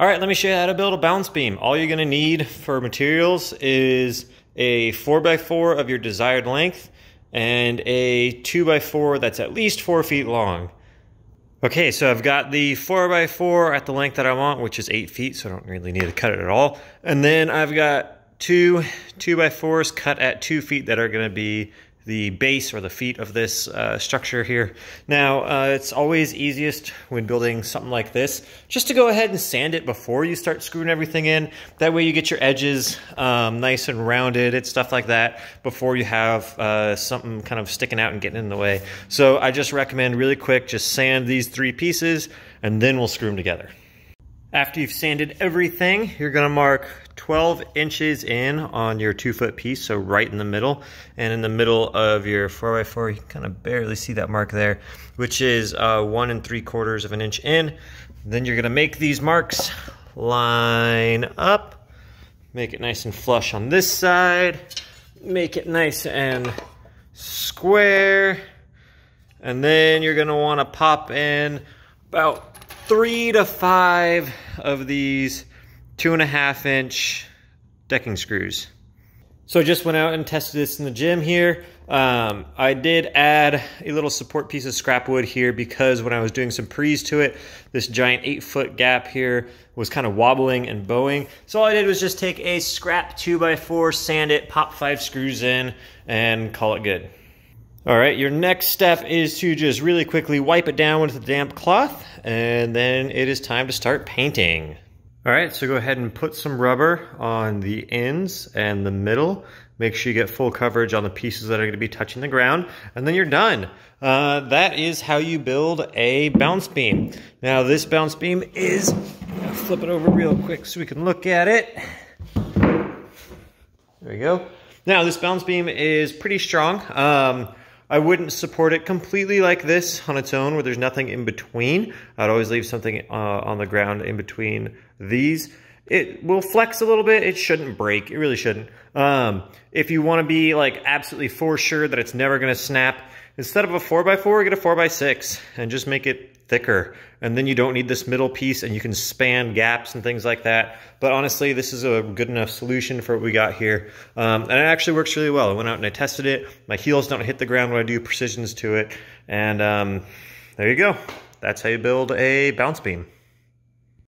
All right, let me show you how to build a balance beam. All you're gonna need for materials is a 4x4 of your desired length and a 2x4 that's at least 4 feet long. Okay, so I've got the 4x4 at the length that I want, which is 8 feet, so I don't really need to cut it at all. And then I've got two 2x4s cut at 2 feet that are going to be the base or the feet of this uh, structure here. Now, uh, it's always easiest when building something like this, just to go ahead and sand it before you start screwing everything in. That way you get your edges um, nice and rounded and stuff like that before you have uh, something kind of sticking out and getting in the way. So I just recommend really quick, just sand these three pieces and then we'll screw them together. After you've sanded everything, you're gonna mark 12 inches in on your two foot piece, so right in the middle. And in the middle of your 4x4, you kind of barely see that mark there, which is uh, one and three quarters of an inch in. Then you're gonna make these marks line up, make it nice and flush on this side, make it nice and square, and then you're gonna wanna pop in about three to five of these two and a half inch decking screws. So I just went out and tested this in the gym here. Um, I did add a little support piece of scrap wood here because when I was doing some precs to it, this giant eight foot gap here was kind of wobbling and bowing. So all I did was just take a scrap two by four, sand it, pop five screws in and call it good. All right, your next step is to just really quickly wipe it down with a damp cloth, and then it is time to start painting. All right, so go ahead and put some rubber on the ends and the middle. Make sure you get full coverage on the pieces that are gonna be touching the ground, and then you're done. Uh, that is how you build a balance beam. Now this balance beam is, flip it over real quick so we can look at it. There we go. Now this balance beam is pretty strong. Um, I wouldn't support it completely like this on its own where there's nothing in between. I'd always leave something uh, on the ground in between these. It will flex a little bit. It shouldn't break. It really shouldn't. Um, if you want to be like absolutely for sure that it's never going to snap, instead of a 4x4, get a 4x6 and just make it thicker. And then you don't need this middle piece and you can span gaps and things like that. But honestly, this is a good enough solution for what we got here. Um, and it actually works really well. I went out and I tested it. My heels don't hit the ground when I do precisions to it. And um, there you go. That's how you build a balance beam.